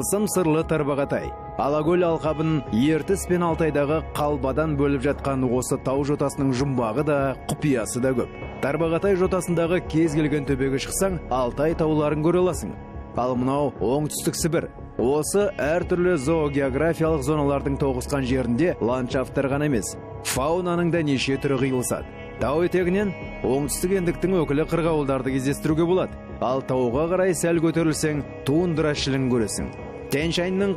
тылсым сырлы тарбағатай. Алакөл алқабын ертіс пен алтайдағы қалбадан бөліп жатқан осы тау жотасының жұмбағы да құпиясы да көп. Тарбағатай жотасындағы кез келген төбеге шықсаң алтай тауларын көре аласың. Ал мынау оңтүстік сібір. Осы әртүрлі зоогеографиялық зоналардың тоғысқан жерінде ландшафттар ғана емес фаунаның да неше түрі қиылысады. Тау етегінен оңтүстік ендіктің өкілі қырғауылдарды кездестіруге болады. Ал тауға қарай сәл көтерілсең туындыра шілін көресің. Тянь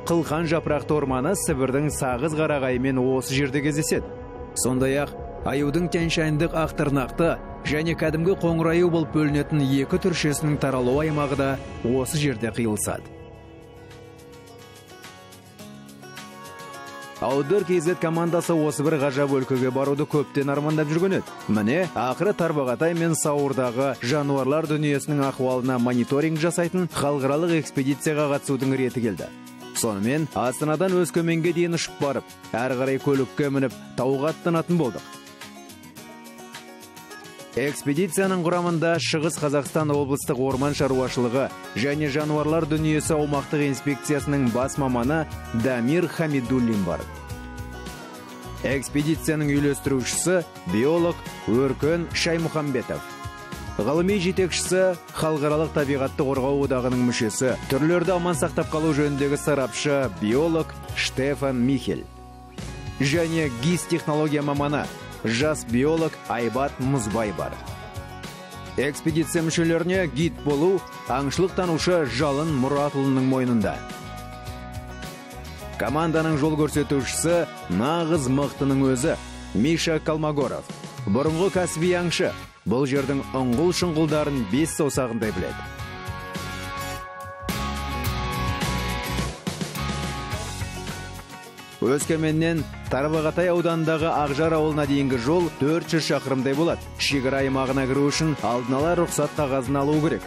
қылқан жапырақты орманы сібірдің сағыз қарағайымен осы жерде кездеседі. Сондай ақ аюдың тянь ақтырнақты және кәдімгі қоңыр аю болып бөлінетін екі түршесінің таралу аймағы да осы жерде қиылысады. Аудыр kz командасы осы бір ғажап өлкеге баруды көптен армандап жүрген еді. Міне ақыры тарбағатай мен сауырдағы жануарлар дүниесінің ахуалына мониторинг жасайтын халықаралық экспедицияға қатысудың реті келді. Сонымен астанадан өскеменге дейін ұшып барып әрі қарай көлікке мініп тауға аттанатын болдық. Экспедицияның құрамында шығыс қазақстан облыстық орман шаруашылығы және жануарлар дүниесі аумақтық инспекциясының бас маманы дамир хамидуллин бар. Экспедицияның үйлестірушісі биолог өркен шаймұхамбетов. Ғылыми жетекшісі халықаралық табиғатты қорғау одағының мүшесі. Түрлерді аман сақтап қалу жөніндегі сарапшы биолог штефан михель. Және гис технология маманы жас биолог айбат мұзбай бар экспедиция мүшелеріне гид болу аңшылық танушы жалын мұратұлының мойнында. Команданың жол көрсетушісі нағыз мықтының өзі миша калмагоров бұрынғы кәсіби аңшы. Бұл жердің ұңғыл шұңғылдарын бес саусағындай біледі. Өскеменнен тарбағатай ауданындағы ақжар ауылына дейінгі жол 400 шақырымдай болады. Шекара аймағына кіру үшін алдын ала рұқсат қағазын алу керек.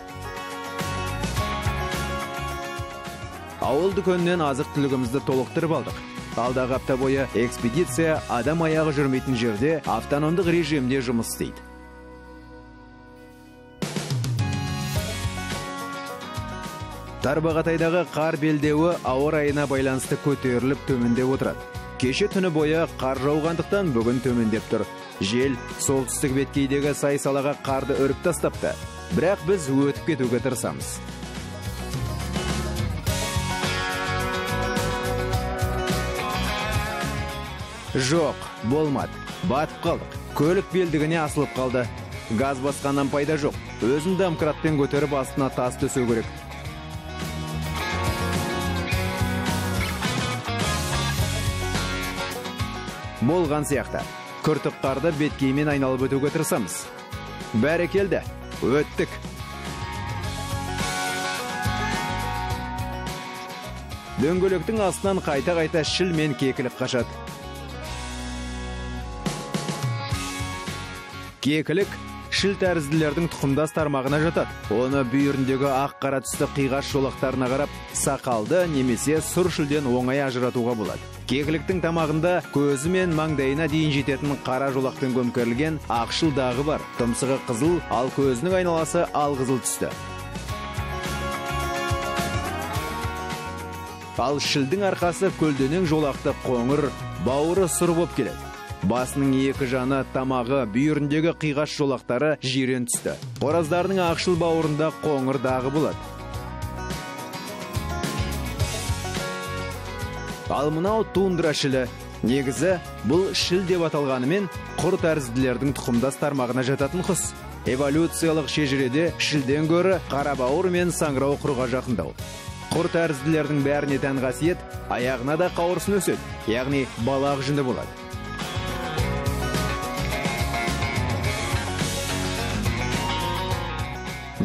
Ауыл дүкенінен азық түлігімізді толықтырып алдық. Алдағы апта бойы экспедиция адам аяғы жүрмейтін жерде автономдық режимде жұмыс істейді. Тарбағатайдағы қар белдеуі ауа райына байланысты көтеріліп төмендеп отырады. Кеше түні бойы қар жауғандықтан бүгін төмендеп тұр. Жел солтүстік беткейдегі сай салаға қарды үріп тастапты. Бірақ біз өтіп кетуге тырысамыз. Жоқ болмады. Батып қалдық. Көлік белдігіне асылып қалды. Газ басқаннан пайда жоқ. Өзін домкратпен көтеріп астына тас төсеу керек. Болған сияқты. Қарды беткеймен айналып өтуге тырысамыз. Бәрекелді өттік. Дөңгелектің астынан қайта қайта шіл мен кекілік қашады. Кекілік шіл тәрізділердің тұқымдас тармағына жатады. Оны бүйіріндегі ақ қара түсті қиғаш жолақтарына қарап сақалды немесе сұр шілден оңай ажыратуға болады. Кекіліктің тамағында көзі мен маңдайына дейін жететін қара жолақпен көмкерілген ақшыл дағы бар. Тұмсығы қызыл ал көзінің айналасы алқызыл түсті. Ал шілдің арқасы көлденең жолақты қоңыр бауыры сұр болып келеді. Басының екі жаны тамағы бүйіріндегі қиғаш жолақтары жирен түсті. Қораздардың ақшыл бауырында қоңыр дағы болады. Ал мынау тундра шілі. Негізі бұл шіл деп аталғанымен құр тәрізділердің тұқымдас тармағына жататын құс. Эволюциялық шежіреде шілден гөрі қара бауыр мен саңырау құрға жақындау. Құр тәрізділердің бәріне тән қасиет аяғына да қауырсын өседі. Яғни балақ жүні болады.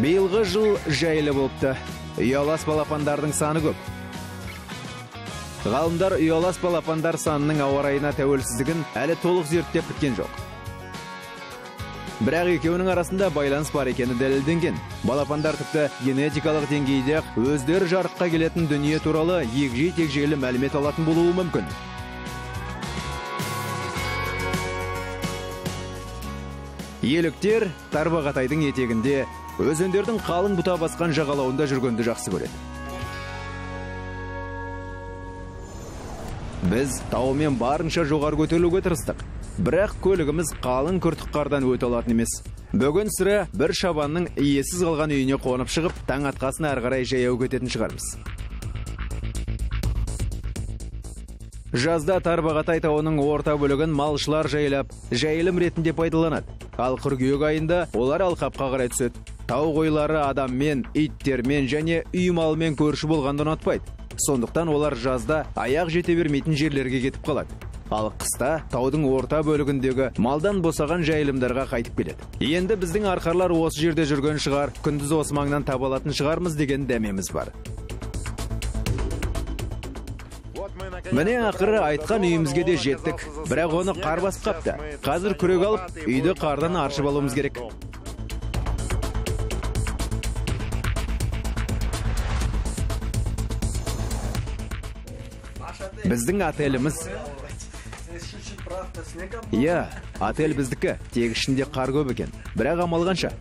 Биылғы жыл жайлы болыпты. Ұялас балапандардың саны көп. Ғалымдар ұялас балапандар санының ауа райына тәуелсіздігін әлі толық зерттеп біткен жоқ. Бірақ екеуінің арасында байланыс бар екені дәлелденген. Балапандар тіпті генетикалық деңгейде ақ өздері жарыққа келетін дүние туралы егжей тегжейлі мәлімет алатын болуы мүмкін. Еліктер тарбағатайдың етегінде өзендердің қалың бұта басқан жағалауында жүргенді жақсы көреді. Біз таумен барынша жоғары көтерілуге тырыстық. Бірақ көлігіміз қалың күртік қардан өте алатын емес. Бүгін сірә бір шабанның иесіз қалған үйіне қонып шығып таң атқасын әрі қарай жаяу кететін шығармыз. Жазда тарбағатай тауының орта бөлігін малшылар жайлап жайылым ретінде пайдаланады. Ал қыркүйек айында олар алқапқа қарай түседі. Тау қойлары адаммен иттермен және үй малымен көрші болғанды ұнатпайды. Сондықтан олар жазда аяқ жете бермейтін жерлерге кетіп қалады. Ал қыста таудың орта бөлігіндегі малдан босаған жайылымдарға қайтып келеді. Енді біздің арқарлар осы жерде жүрген шығар күндіз осы маңнан таба алатын шығармыз деген дәмеміз бар. Міне ақыры айтқан үйімізге де жеттік. Бірақ оны қар басып қапты қазір күрек алып үйді қардан аршып алуымыз керек. Біздің отеліміз иә отель біздікі. Тек ішінде қар көп екен. Бірақ амал қанша?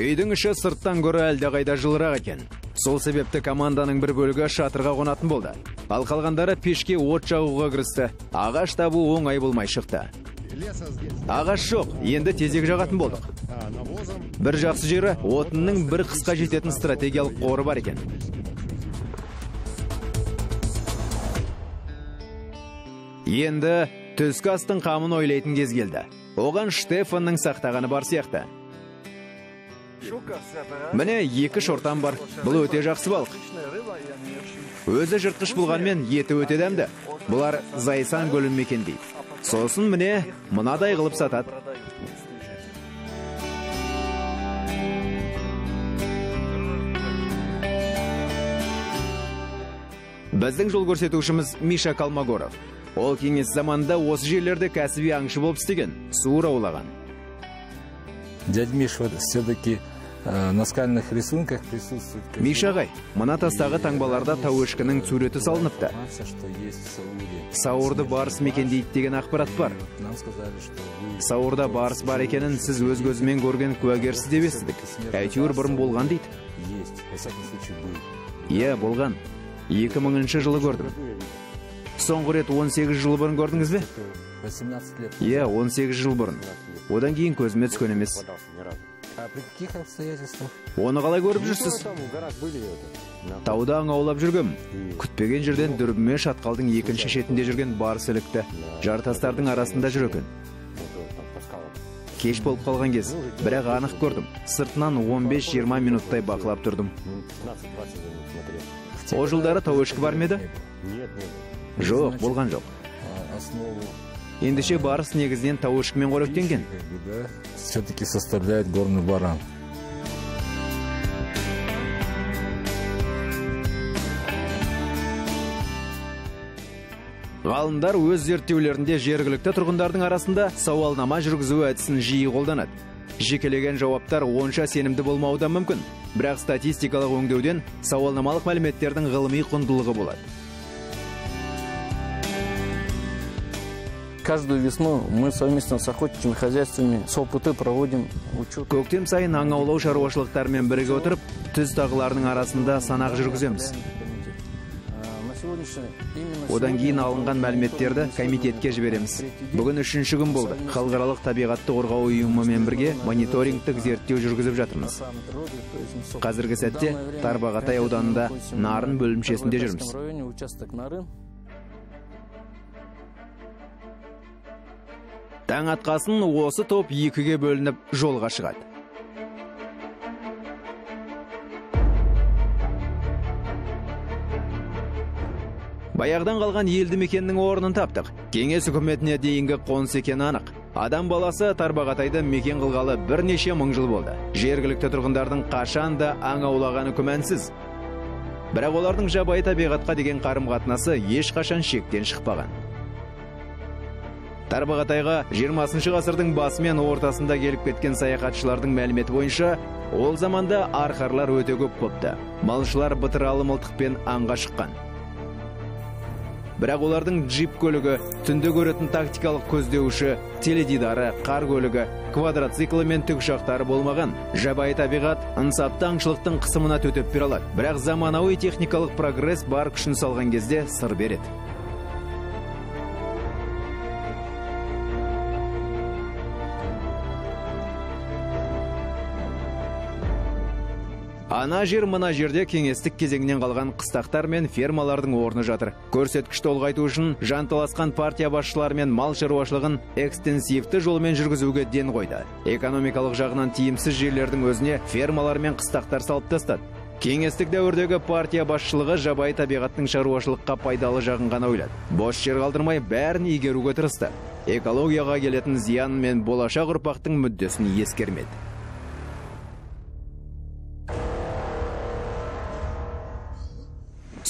Үйдің іші сырттан гөрі әлдеқайда жылырақ екен. Сол себепті команданың бір бөлігі шатырға қонатын болды. Ал қалғандары пешке от жағуға кірісті. Ағаш табу оңай болмай шықты. Ағаш жоқ енді тезек жағатын болдық. Бір жақсы жері отынның бір қысқа жететін стратегиялық қоры бар екен. Енді түскі астың қамын ойлайтын кез келді. Оған штефанның сақтағаны бар сияқты. Міне екі шортан бар. Бұл өте жақсы балық. Өзі жыртқыш болғанмен еті өте дәмді. Бұлар зайсан көлін мекендейді. Сосын міне мынадай қылып сатады. Біздің жол көрсетушіміз миша калмагоров ол кеңес заманында осы жерлерде кәсіби аңшы болып істеген суыр аулаған. Дядя миша все таки Э, на скальных рисунках присутствует... Миша ағай, мына тастағы таңбаларда тау ешкінің суреті салыныпты. Сауырды барыс мекендейді деген ақпарат бар. Сауырда барыс бар екенін сіз өз көзімен көрген куәгерсіз деп естідік. Әйтеуір бұрын болған дейді. Иә, болған. 2000 жылы көрдім. Соңғы рет 18 жыл бұрын көрдіңіз бе? 18 лет. Иә, 18 жыл бұрын. Одан кейін көзіме түскен емес. А при каких обстоятельствах? Оны қалай көріп жүрсіз? Тауда аң аулап жүргем. Күтпеген жерден дүрбіме шатқалдың екінші шетінде жүрген барыс ілікті. Жартастардың арасында жүр екен. Кеш болып қалған кез, бірақ анық көрдім. Сыртынан 15-20 минуттай бақылап тұрдым. О жылдары тау бар ма еді? Жоқ, болған жоқ ендеше барыс негізінен тауышкімен қоректенген все таки составляет горный баран. Ғалымдар өз зерттеулерінде жергілікті тұрғындардың арасында сауалнама жүргізу әдісін жиі қолданады. Жекелеген жауаптар онша сенімді болмауы да мүмкін. Бірақ статистикалық өңдеуден сауалнамалық мәліметтердің ғылыми құндылығы болады. Каждую весну мы совместно с охотничьими хозяйствами сопыты проводим учет. Көктем сайын аң аулау шаруашылықтарымен біріге отырып түз тағыларының арасында санақ жүргіземіз. Одан кейін алынған мәліметтерді комитетке жібереміз. Бүгін үшінші күн болды. Халықаралық табиғатты қорғау ұйымымен бірге мониторингтік зерттеу жүргізіп жатырмыз. Қазіргі сәтте тарбағатай ауданында нарын бөлімшесінде жүрміз. Таң атқасын осы топ екіге бөлініп жолға шығады. Баяғыдан қалған елді мекеннің орнын таптық. Кеңес үкіметіне дейінгі қоныс екені анық. Адам баласы тарбағатайды мекен қылғалы бірнеше мың жыл болды. Жергілікті тұрғындардың қашан да аң аулағаны күмәнсіз. Бірақ олардың жабайы табиғатқа деген қарым қатынасы ешқашан шектен шықпаған. Тарбағатайға 20 ғасырдың басы мен ортасында келіп кеткен саяхатшылардың мәліметі бойынша ол заманда арқарлар өте көп болыпты малшылар бытыралы мылтықпен аңға шыққан. Бірақ олардың джип көлігі түнде көретін тактикалық көздеуіші теледидары қар көлігі квадроциклі мен тікұшақтары болмаған. Жабайы табиғат ынсапты аңшылықтың қысымына төтеп бере алады. Бірақ заманауи техникалық прогресс бар күшін салған кезде сыр береді. Ана жер мына жерде кеңестік кезеңнен қалған қыстақтар мен фермалардың орны жатыр. Көрсеткішті ұлғайту үшін жанталасқан партия басшылары мен мал шаруашылығын экстенсивті жолмен жүргізуге ден қойды. Экономикалық жағынан тиімсіз жерлердің өзіне фермалар мен қыстақтар салып тастады. Кеңестік дәуірдегі партия басшылығы жабайы табиғаттың шаруашылыққа пайдалы жағын ғана ойлады. Бос жер қалдырмай бәрін игеруге тырысты. Экологияға келетін зиян мен болашақ ұрпақтың мүддесін ескермеді.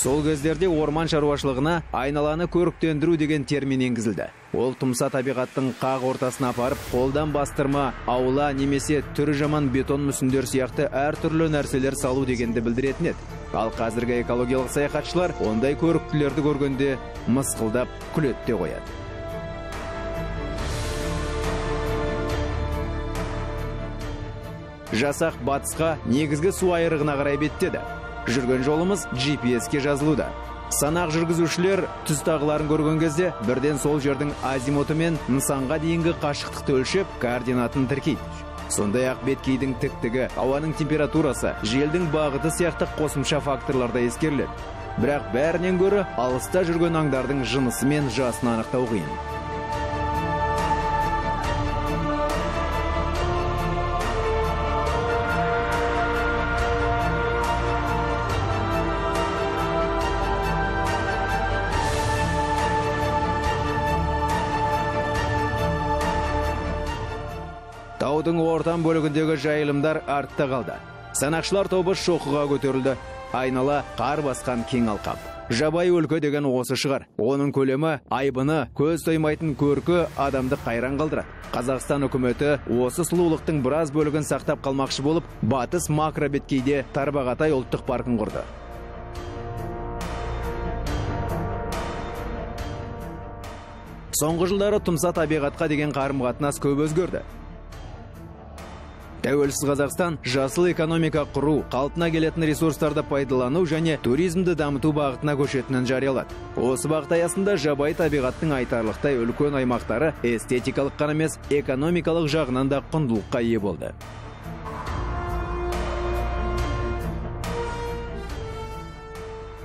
Сол кездерде орман шаруашылығына айналаны көріктендіру деген термин енгізілді. Ол тұмса табиғаттың қақ ортасына апарып қолдан бастырма аула немесе түрі жаман бетон мүсіндер сияқты әртүрлі нәрселер салу дегенді білдіретін ал қазіргі экологиялық саяхатшылар ондай көріктілерді көргенде мысқылдап күледі де қояды. Жасақ батысқа негізгі су айрығына қарай беттеді. Жүрген жолымыз GPS-ке жазылуда. Санақ жүргізушілер түз тағыларын көрген кезде бірден сол жердің азимуты мен нысанға дейінгі қашықтықты өлшеп координатын тіркейді. Сондай ақ беткейдің тіктігі ауаның температурасы желдің бағыты сияқты қосымша факторлар да ескеріледі. Бірақ бәрінен гөрі алыста жүрген аңдардың жынысы мен жасын анықтау қиын. Таудың ортан бөлігіндегі жайылымдар артта қалды. Санақшылар тобы шоқыға көтерілді. Айнала қар басқан кең алқап. Жабай өлке деген осы шығар. Оның көлемі айбыны көз тоймайтын көркі адамды қайран қалдырады. Қазақстан үкіметі осы сұлулықтың біраз бөлігін сақтап қалмақшы болып батыс макробеткейде тарбағатай ұлттық паркін құрды. Соңғы жылдары тұмса табиғатқа деген қарым қатынас көп өзгерді. Тәуелсіз қазақстан жасыл экономика құру қалпына келетін ресурстарды пайдалану және туризмді дамыту бағытына көшетінін жариялады. Осы бағыт аясында жабайы табиғаттың айтарлықтай үлкен аймақтары эстетикалық қана емес экономикалық жағынан да құндылыққа ие болды.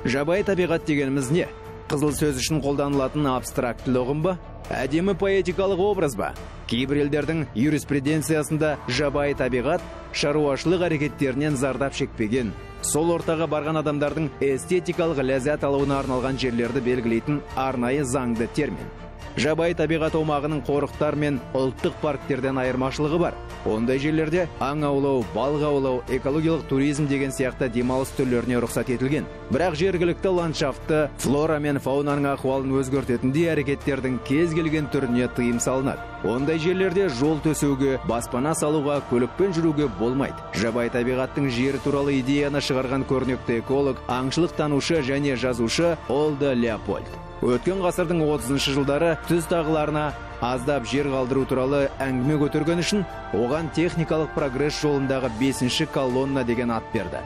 Жабайы табиғат дегеніміз не? Қызыл сөз үшін қолданылатын абстрактілі ұғым ба? Әдемі поэтикалық образ ба? Кейбір елдердің юриспруденциясында жабайы табиғат шаруашылық әрекеттерінен зардап шекпеген сол ортаға барған адамдардың эстетикалық ләззат алуына арналған жерлерді белгілейтін арнайы заңды термин. Жабайы табиғат аумағының қорықтар мен ұлттық парктерден айырмашылығы бар. Ондай жерлерде аң аулау балық аулау экологиялық туризм деген сияқты демалыс түрлеріне рұқсат етілген. Бірақ жергілікті ландшафтты флора мен фаунаның ахуалын өзгертетіндей әрекеттердің кез келген түріне тыйым салынады. Ондай жерлерде жол төсеуге баспана салуға көлікпен жүруге болмайды. Жабайы табиғаттың жері туралы идеяны шығарған көрнекті эколог аңшылық танушы және жазушы олда леопольд. Өткен ғасырдың 30 жылдары түз тағыларына аздап жер қалдыру туралы әңгіме көтерген үшін оған техникалық прогресс жолындағы бесінші колонна деген ат берді.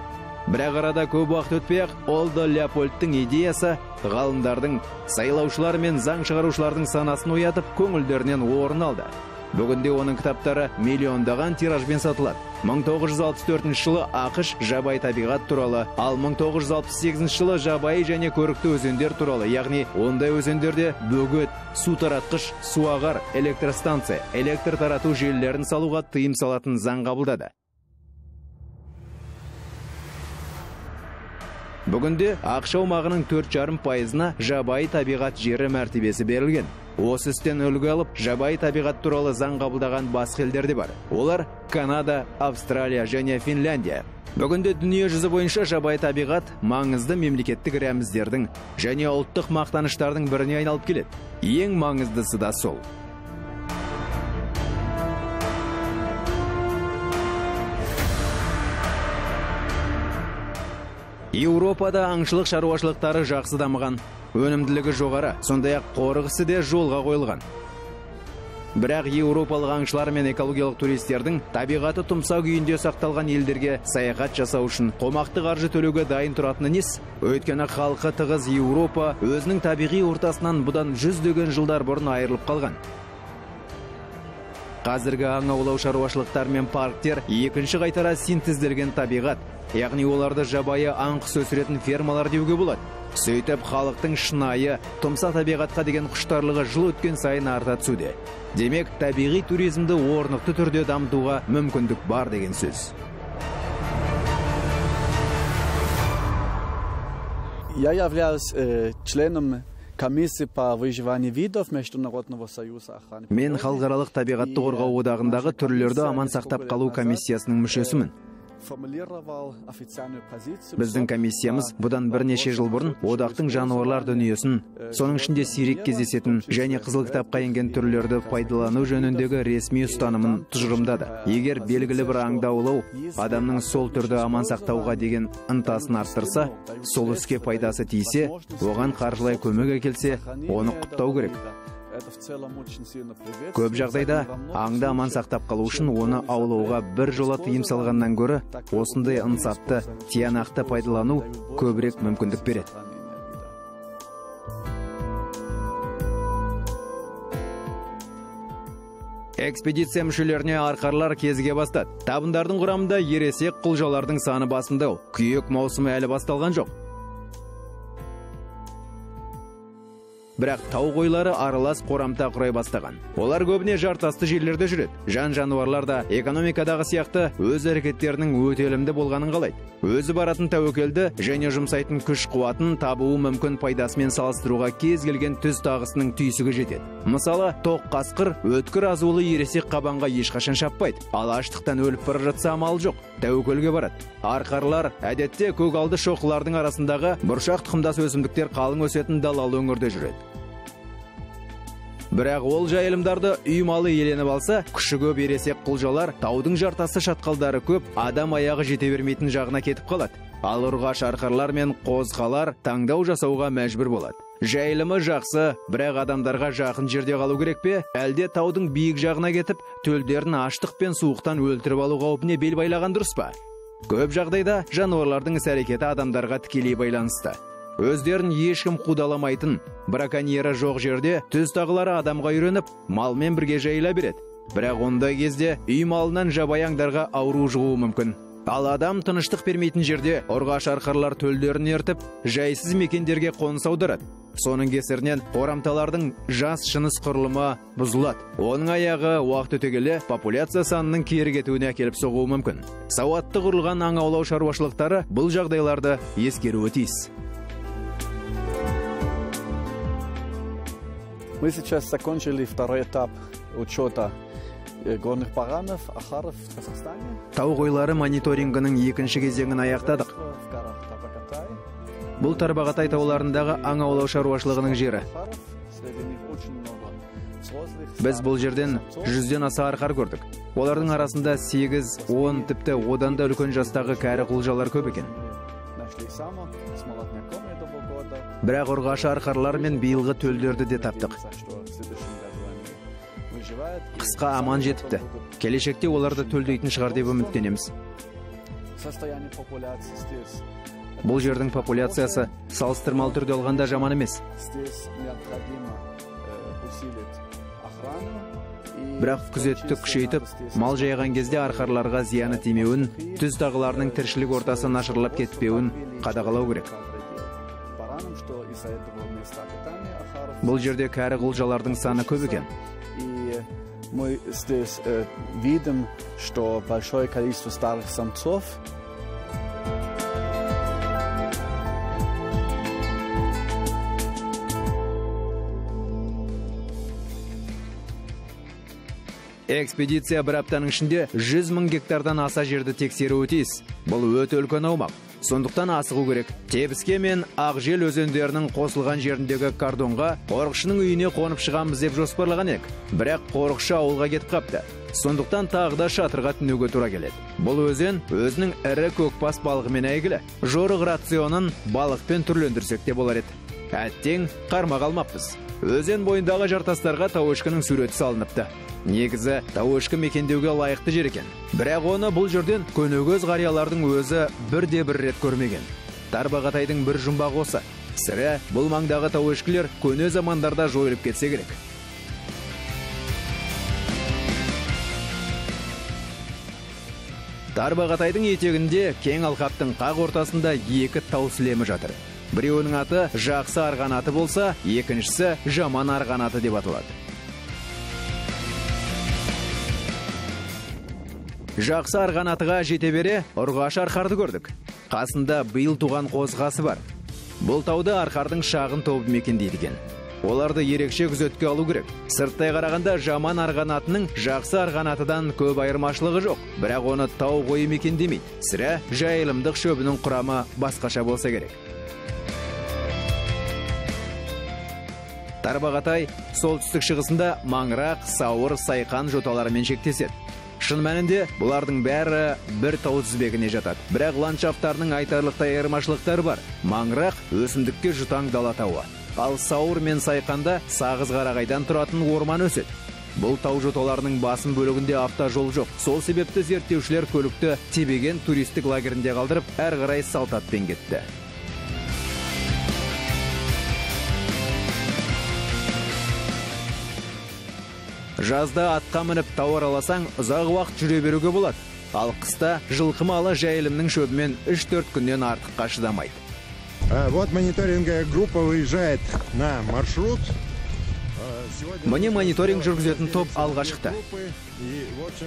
Бірақ арада көп уақыт өтпей ақ олдо леопольдтың идеясы ғалымдардың сайлаушылар мен заң шығарушылардың санасын оятып көңілдерінен орын алды. Бүгінде оның кітаптары миллиондаған тиражбен сатылады. 1964 жылы ақш жабай табиғат туралы ал 1968 жылы жабайы және көрікті өзендер туралы яғни ондай өзендерде бөгет су таратқыш суағар электростанция электр тарату желілерін салуға тыйым салатын заң қабылдады. Бүгінде ақш аумағының төрт жарым пайызына жабайы табиғат жері мәртебесі берілген. Осы істен үлгі алып жабайы табиғат туралы заң қабылдаған басқа елдер де бар. Олар канада австралия және финляндия. Бүгінде дүние жүзі бойынша жабайы табиғат маңызды мемлекеттік рәміздердің және ұлттық мақтаныштардың біріне айналып келеді. Ең маңыздысы да сол. Еуропада аңшылық шаруашылықтары жақсы дамыған. Өнімділігі жоғары сондай ақ қорығысы де жолға қойылған. Бірақ еуропалық аңшылар мен экологиялық туристердің табиғаты тұмса күйінде сақталған елдерге саяхат жасау үшін қомақты қаржы төлеуге дайын тұратыны нес? Өйткені халқы тығыз еуропа өзінің табиғи ортасынан бұдан жүздеген жылдар бұрын айырылып қалған. Қазіргі аң аулау шаруашылықтар мен парктер екінші қайтара синтезделген табиғат. Яғни оларды жабайы аң құс өсіретін фермалар деуге болады. Сөйтіп халықтың шынайы тұмса табиғатқа деген құштарлығы жыл өткен сайын арта түсуде. Демек табиғи туризмді орнықты түрде дамытуға мүмкіндік бар деген сөз. Я являюсь э, членом комиссии по выживанию видов Международного союза охраны. мен халықаралық табиғатты қорғау одағындағы түрлерді аман сақтап қалу комиссиясының мүшесімін. Біздің комиссиямыз бұдан бірнеше жыл бұрын одақтың жануарлар дүниесін соның ішінде сирек кездесетін және қызыл кітапқа енген түрлерді пайдалану жөніндегі ресми ұстанымын тұжырымдады. Егер белгілі бір аңды аулау адамның сол түрді аман сақтауға деген ынтасын арттырса сол іске пайдасы тисе оған қаржылай көмек әкелсе оны құптау керек. Көп жағдайда аңды аман сақтап қалу үшін оны аулауға бір жола тыйым салғаннан гөрі осындай ынсапты тиянақты пайдалану көбірек мүмкіндік береді. экспедиция мүшелеріне арқарлар кезіге бастады. Табындардың құрамында ересек құлжалардың саны басымдау. Күйек маусымы әлі басталған жоқ. Бірақ тау қойлары аралас қорамта құрай бастаған. Олар көбіне жартасты жерлерде жүреді. Жан жануарлар да экономикадағы сияқты өз әрекеттерінің өтелімді болғанын қалайды. Өзі баратын тәуекелді және жұмсайтын күш қуатын табуы мүмкін пайдасымен салыстыруға кез келген түз тағысының түйсігі жетеді. Мысалы тоқ қасқыр өткір азулы ересек қабанға ешқашан шаппайды. Ал аштықтан өліп бара жатса амалы жоқ тәуекелге барады. Арқарлар әдетте көгалды шоқылардың арасындағы бұршақ тұқымдас өсімдіктер қалың өсетін далалы өңірде жүреді. Бірақ ол жайылымдарды үй малы иеленіп алса күші көп ересек құлжалар таудың жартасы шатқалдары көп адам аяғы жете бермейтін жағына кетіп қалады. Ал ұрғаш арқарлар мен қозғалар таңдау жасауға мәжбүр болады. Жайылымы жақсы бірақ адамдарға жақын жерде қалу керек пе? Әлде таудың биік жағына кетіп төлдерін аштық пен суықтан өлтіріп алу қаупіне бел байлаған дұрыс па? Көп жағдайда жануарлардың іс әрекеті адамдарға тікелей байланысты. Өздерін ешкім қудаламайтын браконьері жоқ жерде түз тағылары адамға үйреніп малмен бірге жайыла береді. Бірақ ондай кезде үй малынан жабайы аңдарға ауру жұғуы мүмкін. Ал адам тыныштық бермейтін жерде ұрғаш арқарлар төлдерін ертіп жайсыз мекендерге қоныс аударады. Соның кесірінен қорамталардың жас жыныс құрылымы бұзылады. Оның аяғы уақыт өте келе популяция санының кері кетуіне әкеліп соғуы мүмкін. Сауатты құрылған аң аулау шаруашылықтары бұл жағдайларды ескеруі тиіс. Мы сейчас закончили второй этап учета э, горных баранов, ахаров в Казахстане. тау қойлары мониторингінің екінші кезеңін аяқтадық. Бұл тарбағатай тауларындағы аң аулау шаруашылығының жері. Біз бұл жерден жүзден аса арқар көрдік. Олардың арасында 8, 10 тіпті одан да үлкен жастағы кәрі құлжалар көп екен. Бірақ ұрғашы арқарлар мен биылғы төлдерді де таптық. Қысқа аман жетіпті келешекте оларды төлдейтін шығар деп үміттенеміз. Бұл жердің популяциясы салыстырмалы түрде алғанда жаман емес. Бірақ күзетті күшейтіп мал жайған кезде арқарларға зияны тимеуін түз тағыларының тіршілік ортасы нашарлап кетпеуін қадағалау керек. Бұл жерде кәрі құлжалардың саны көп екен. Мы здесь э, видим, что большое количество старых самцов экспедиция бір аптаның ішінде 100 мың гектардан аса жерді тексеруі тиіс. Бұл өте үлкен аумақ. Сондықтан асығу керек. Тебіске мен ақжел өзендерінің қосылған жеріндегі кордонға қорықшының үйіне қонып шығамыз деп жоспарлаған едік бірақ қорықшы ауылға кетіп қапты. Сондықтан тағы да шатырға түнеуге тура келеді. Бұл өзен өзінің ірі көкбас балығымен әйгілі. Жорық рационын балықпен түрлендірсек те болар еді. Әттең қармақ алмаппыз. Өзен бойындағы жартастарға тауешкінің суреті салыныпты. Негізі тауешкі мекендеуге лайықты жер екен. Бірақ оны бұл жерден көнегөз қариялардың өзі бірде бір рет көрмеген. Тарбағатайдың бір жұмбағы осы. Сірә бұл маңдағы тауешкілер көне замандарда жойылып кетсе керек. Тарбағатайдың етегінде кең алқаптың қақ ортасында екі тау сілемі жатыр. Біреуінің аты жақсы арғанаты болса екіншісі жаман арғанаты деп аталады. Жақсы арғанатыға жете бере ұрғаш арқарды көрдік. Қасында биыл туған қозғасы бар. Бұл тауды арқардың шағын тобы мекендейді екен оларды ерекше күзетке алу керек. Сырттай қарағанда жаман арғанатының жақсы арғанатыдан көп айырмашылығы жоқ. Бірақ оны тау қойы мекендемейді. Сірә жайылымдық шөбінің құрамы басқаша болса керек. Тарбағатай солтүстік шығысында маңырақ сауыр сайқан жоталарымен шектеседі. Шын мәнінде бұлардың бәрі бір тау тізбегіне жатады. Бірақ ландшафтарының айтарлықтай айырмашылықтары бар. Маңырақ өсімдікке жұтаң дала тауы. Ал сауыр мен сайқанда сағыз қарағайдан тұратын орман өседі. Бұл тау жоталарының басым бөлігінде автожол жоқ. Сол себепті зерттеушілер көлікті тебеген туристік лагерінде қалдырып әрі қарай салт атпен кетті. Жазда атқа мініп тауар аласаң ұзақ уақыт жүре беруге болады. Ал қыста жылқы малы жайылымның шөбімен 3-4 күннен артыққа шыдамайды А, Вот мониторинговая группа выезжает на маршрут. Сегодня міне мониторинг жүргізетін топ алға шықты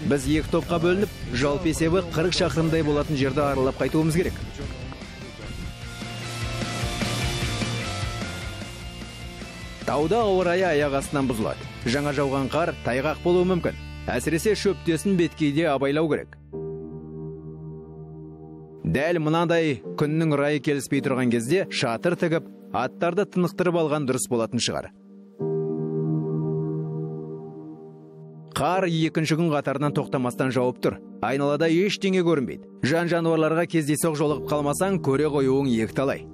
біз екі топқа бөлініп жалпы есебі 40 шақырымдай болатын жерді аралап қайтуымыз керек. Тауда ауа райы аяқ астынан бұзылады. Жаңа жауған қар тайғақ болуы мүмкін. Әсіресе шөптесін беткейде абайлау керек. Дәл мынадай күннің райы келіспей тұрған кезде шатыр тігіп аттарды тынықтырып алған дұрыс болатын шығар. Қар екінші күн қатарынан тоқтамастан жауып тұр. Айналада ештеңе көрінбейді. Жан жануарларға кездейсоқ жолығып қалмасаң көре қоюың екіталай.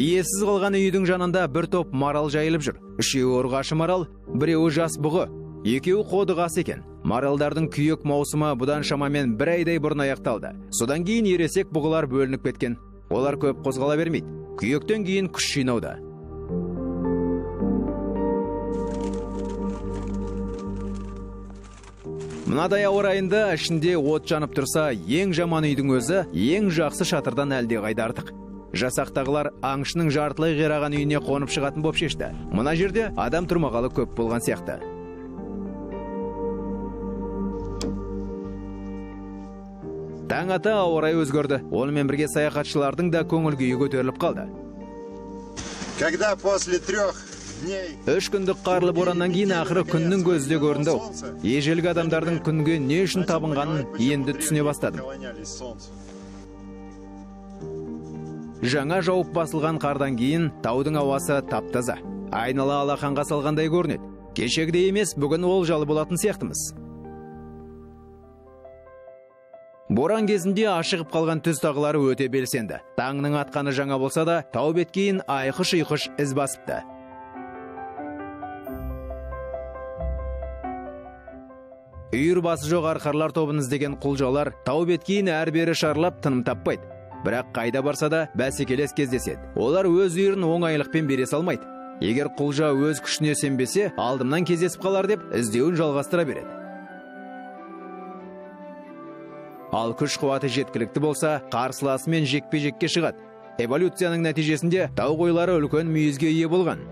Иесіз қалған үйдің жанында бір топ марал жайылып жүр. Үшеуі ұрғашы марал біреуі жас бұғы. Екеуі қодығасы екен. Маралдардың күйек маусымы бұдан шамамен бір айдай бұрын аяқталды. Содан кейін ересек бұғылар бөлініп кеткен. Олар көп қозғала бермейді. Күйектен кейін күш жинауда. Мынадай ауа райында ішінде от жанып тұрса ең жаман үйдің өзі ең жақсы шатырдан әлдеқайда артық. Жасақтағылар аңшының жартылай қираған үйіне қонып шығатын боп шешті. Мына жерде адам тұрмағалы көп болған сияқты. Таң ата ауа райы өзгерді. Онымен бірге саяхатшылардың да көңіл күйі көтеріліп қалды. Когда после трех үш күндік қарлы бораннан кейін ақыры күннің көзі де көрінді ау ежелгі адамдардың күнге не үшін табынғанын енді түсіне бастадым. Жаңа жауып басылған қардан кейін таудың ауасы таптаза. Айнала алақанға салғандай көрінеді. Кешегідей емес бүгін олжалы болатын сияқтымыз. Боран кезінде ашығып қалған түз тағылары өте белсенді. Таңның атқаны жаңа болса да тау беткейін айқыш ұйқыш із басыпты. Үйір басы жоқ арқарлар тобын іздеген құлжалар тау беткейін әр бері шарлап тыным таппайды. Бірақ қайда барса да бәсекелес кездеседі. Олар өз үйірін оңайлықпен бере салмайды. Егер құлжа өз күшіне сенбесе алдымнан кездесіп қалар деп іздеуін жалғастыра береді. Ал күш қуаты жеткілікті болса қарсыласымен жекпе жекке шығады. Эволюцияның нәтижесінде тау қойлары үлкен мүйізге ие болған.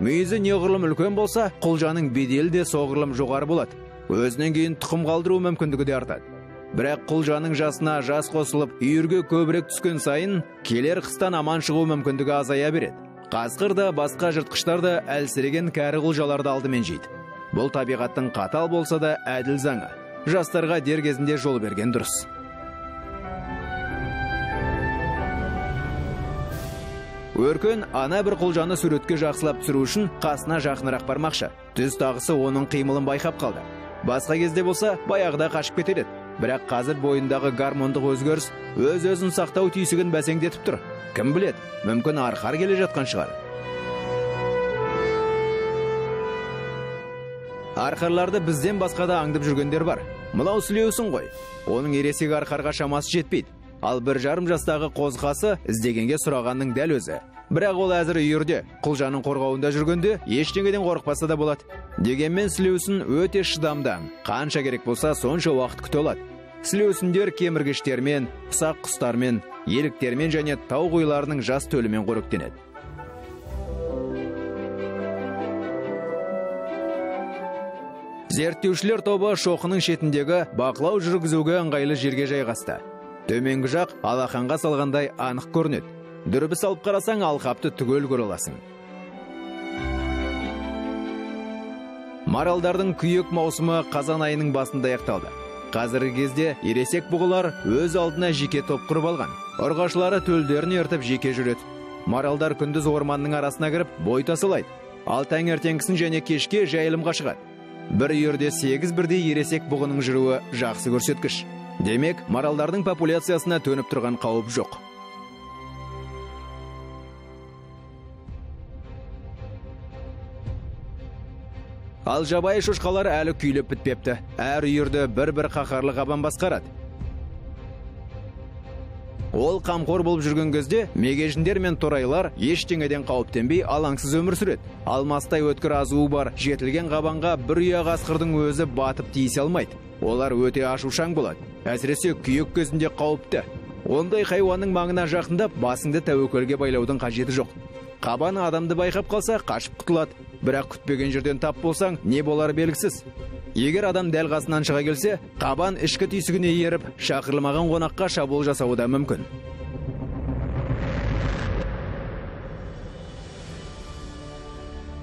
Мүйізі неғұрлым үлкен болса құлжаның беделі де соғұрлым жоғары болады. Өзінен кейін тұқым қалдыру мүмкіндігі де артады. Бірақ құлжаның жасына жас қосылып үйірге көбірек түскен сайын келер қыстан аман шығу мүмкіндігі азая береді. Қасқыр да басқа жыртқыштар да әлсіреген кәрі құлжаларды алдымен жейді. Бұл табиғаттың қатал болса да әділ заңы. Жастарға дер кезінде жол берген дұрыс. Өркен ана бір құлжаны суретке жақсылап түсіру үшін қасына жақынырақ бармақшы. Түз тағысы оның қимылын байқап қалды. Басқа кезде болса баяғыда қашып кетер еді. Бірақ қазір бойындағы гармондық өзгеріс өз өзін сақтау түйсігін бәсеңдетіп тұр. Кім біледі? Мүмкін арқар келе жатқан шығар. Арқарларды бізден басқа да аңдып жүргендер бар. Мынау сілеусін ғой. Оның ересек арқарға шамасы жетпейді. Ал бір жарым жастағы қозғасы іздегенге сұрағанның дәл өзі. Бірақ ол әзір үйірде. Құлжаның қорғауында жүргенде ештеңеден қорықпаса да болады. Дегенмен сілеусін өте шыдамды қанша керек болса сонша уақыт күте алады. Сілеусіндер кеміргіштермен ұсақ құстармен еліктермен және тау қойларының жас төлімен қоректенеді. Зерттеушілер тобы шоқының шетіндегі бақылау жүргізуге ыңғайлы жерге жайғасты. Төменгі жақ алақанға салғандай анық көрінеді. Дүрбі салып қарасаң алқапты түгел көре аласың. Маралдардың күйек маусымы қазан айының басында аяқталды. Қазіргі кезде ересек бұғылар өз алдына жеке топ құрып алған. Ұрғашылары төлдерін ертіп жеке жүреді. Маралдар күндіз орманның арасына кіріп бой тасалайды. Ал таңертеңгісін және кешке жайылымға шығады. Бір үйірде сегіз бірдей ересек бұғының жүруі жақсы көрсеткіш. Демек маралдардың популяциясына төніп тұрған қауіп жоқ. Ал жабайы шошқалар әлі күйлеп бітпепті. Әр үйірді бір бір қаһарлы қабан басқарады. Ол қамқор болып жүрген кезде мегежіндер мен торайлар ештеңеден қауіптенбей алаңсыз өмір сүреді. Алмастай өткір азуы бар жетілген қабанға бір ұя қасқырдың өзі батып тиісе алмайды. Олар өте ашушаң болады. Әсіресе күйек кезінде қауіпті. Ондай хайуанның маңына жақындап басыңды тәуекелге байлаудың қажеті жоқ. Қабан адамды байқап қалса қашып құтылады. Бірақ күтпеген жерден тап болсаң не болары белгісіз. Егер адам дәл қасынан шыға келсе қабан ішкі түйсігіне еріп шақырылмаған қонаққа шабуыл жасауы да мүмкін.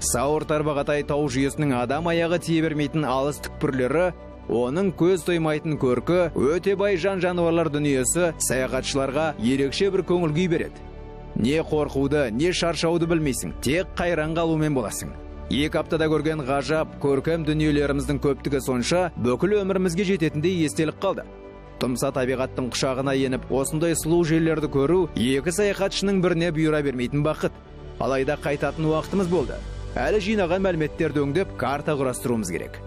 Сауыр тарбағатай тау жүйесінің адам аяғы тие бермейтін алыс түкпірлері оның көз тоймайтын көркі өте бай жан жануарлар дүниесі саяхатшыларға ерекше бір көңіл күй береді. Не қорқуды не шаршауды білмейсің тек қайран қалумен боласың. Екі аптада көрген ғажап көркем дүниелеріміздің көптігі сонша бүкіл өмірімізге жететіндей естелік қалды. Тұмса табиғаттың құшағына еніп осындай сұлу жерлерді көру екі саяхатшының біріне бұйыра бермейтін бақыт. Алайда қайтатын уақытымыз болды. Әлі жинаған мәліметтерді өңдеп карта құрастыруымыз керек.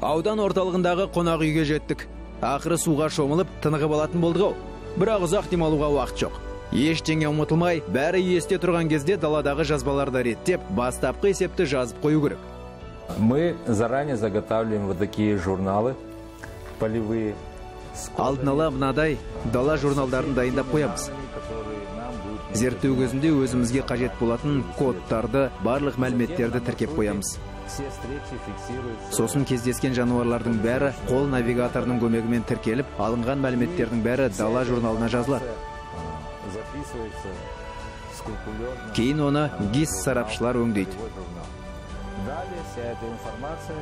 Аудан орталығындағы қонақ үйге жеттік. Ақыры суға шомылып тынығып алатын болдық ау бірақ ұзақ демалуға уақыт жоқ. Ештеңе ұмытылмай бәрі есте тұрған кезде даладағы жазбаларды реттеп бастапқы есепті жазып қою керек Мы заранее заготавливаем вот такие журналы полевые. алдын ала мынадай дала журналдарын дайындап қоямыз зерттеу кезінде өзімізге қажет болатын кодтарды барлық мәліметтерді тіркеп қоямыз сосын кездескен жануарлардың бәрі қол навигаторының көмегімен тіркеліп алынған мәліметтердің бәрі дала журналына жазылады. Кейін оны гис сарапшылар өңдейді. Далее вся эта информация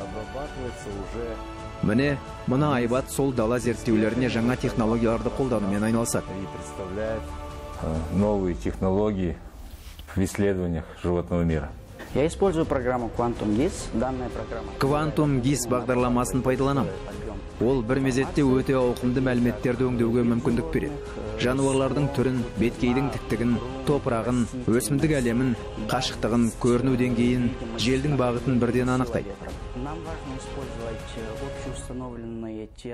обрабатывается уже міне мына айбат сол дала зерттеулеріне жаңа технологияларды қолданумен айналысады и представляет а, новые технологии в исследованиях животного мира. Я использую программу Quantum GIS. Данная программа... квантум гис бағдарламасын пайдаланамын ол бір мезетте өте ауқымды мәліметтерді өңдеуге мүмкіндік береді. Жануарлардың түрін беткейдің тіктігін топырағын өсімдік әлемін қашықтығын көріну деңгейін желдің бағытын бірден анықтайды.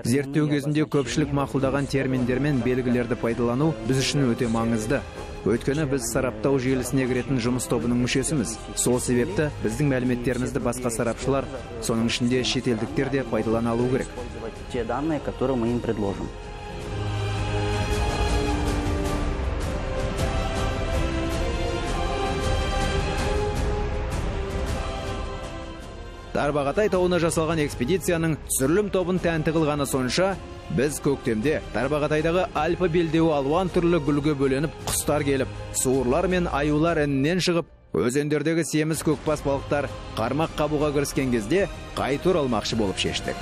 Зерттеу кезінде көпшілік мақұлдаған терминдер мен белгілерді пайдалану біз үшін өте маңызды. Өйткені біз сараптау желісіне кіретін жұмыс тобының мүшесіміз. Сол себепті біздің мәліметтерімізді басқа сарапшылар соның ішінде шетелдіктер де пайдалана алу керек. Те данные, которые мы им предложим. тарбағатай тауына жасалған экспедицияның түсірілім тобын тәнті қылғаны сонша біз көктемде тарбағатайдағы альпі белдеуі алуан түрлі гүлге бөленіп құстар келіп суырлар мен аюлар інінен шығып өзендердегі семіз көкбас балықтар қармақ қабуға кіріскен кезде қайта оралмақшы болып шештік